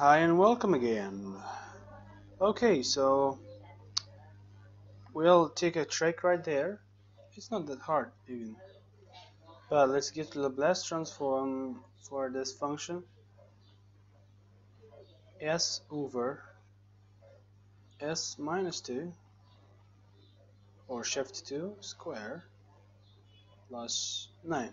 Hi and welcome again. Okay, so we'll take a trick right there. It's not that hard even. But let's get to the Laplace transform for this function. S over S minus 2 or shift 2 square plus 9.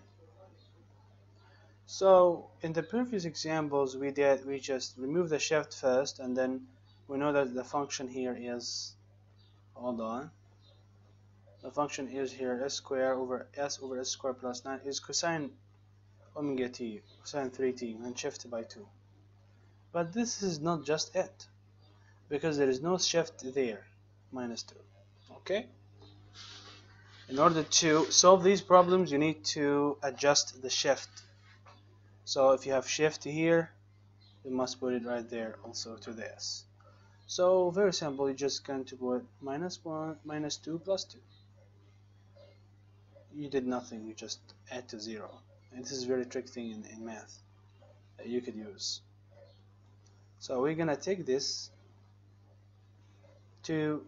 So in the previous examples we did we just remove the shift first and then we know that the function here is hold on. The function is here s square over s over s square plus 9 is cosine omega t cosine 3t and shifted by 2 but this is not just it because there is no shift there minus 2 okay? In order to solve these problems you need to adjust the shift so if you have shift here you must put it right there also to this. So very simple you're just going to put minus 1 minus 2 plus 2 you did nothing you just add to 0 and this is very trick thing in, in math that you could use. So we're gonna take this to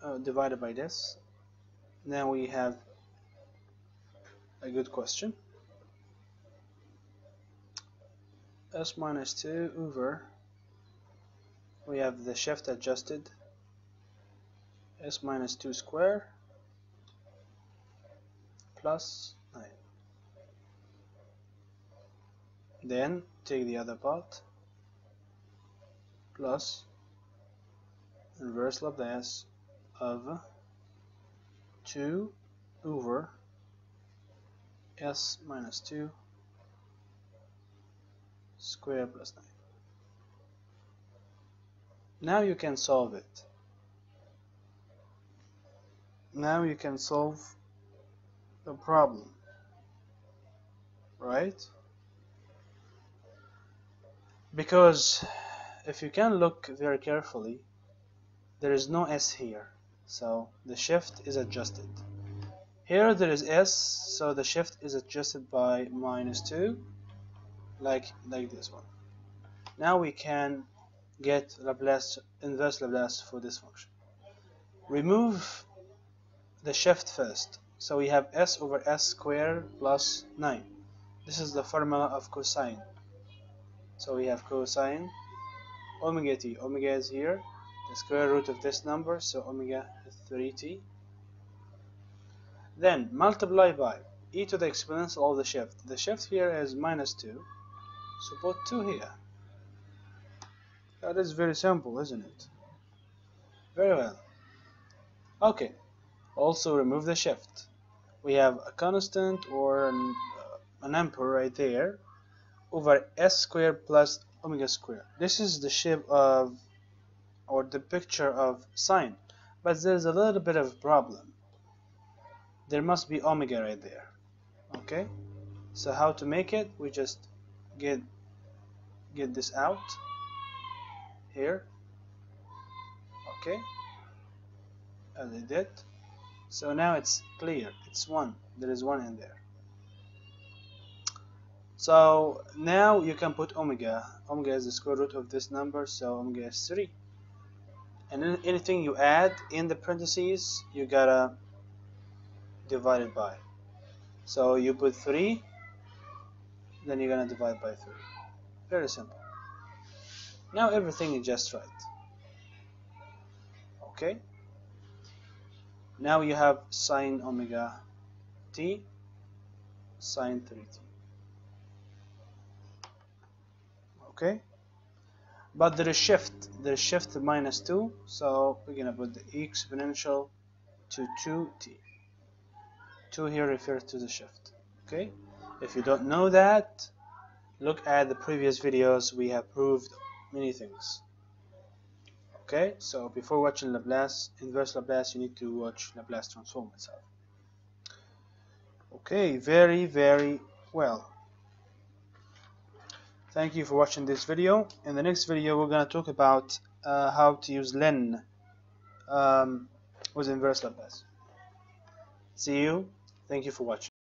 uh, divided by this. Now we have a good question s minus 2 over. We have the shift adjusted. S minus 2 square plus 9 then take the other part plus inverse Laplace of 2 over s minus 2 square plus 9. Now you can solve it. Now you can solve the problem. Right? Because if you can look very carefully, there is no S here. So the shift is adjusted. Here there is S, so the shift is adjusted by minus 2 like like this one. Now we can get Laplace inverse Laplace for this function. Remove the shift first. So we have s over s squared plus 9 this is the formula of cosine. So we have cosine omega t. Omega is here the square root of this number so omega is 3t then multiply by e to the exponential of the shift the shift here is minus 2 so put 2 here. That is very simple, isn't it? Very well. Okay. Also remove the shift. We have a constant or an, uh, an right there over s squared plus omega squared. This is the shape of or the picture of sine. But there's a little bit of problem. There must be omega right there. Okay? So how to make it? We just get get this out here. Okay. I did. So now it's clear. It's one. There is one in there. So now you can put omega. Omega is the square root of this number so omega is 3 and anything you add in the parentheses you gotta divide it by. So you put 3 then you're gonna divide by 3 very simple. Now everything is just right. Okay. Now you have sine omega t sine 3t. Okay. But there is shift. There is shift minus 2. So we're to put the exponential to 2t. 2 here refers to the shift. Okay. If you don't know that, look at the previous videos. We have proved many things. Okay so before watching Laplace inverse Laplace you need to watch Laplace transform itself. Okay very very well. Thank you for watching this video. In the next video we're going to talk about uh, how to use len um, with inverse Laplace see you. Thank you for watching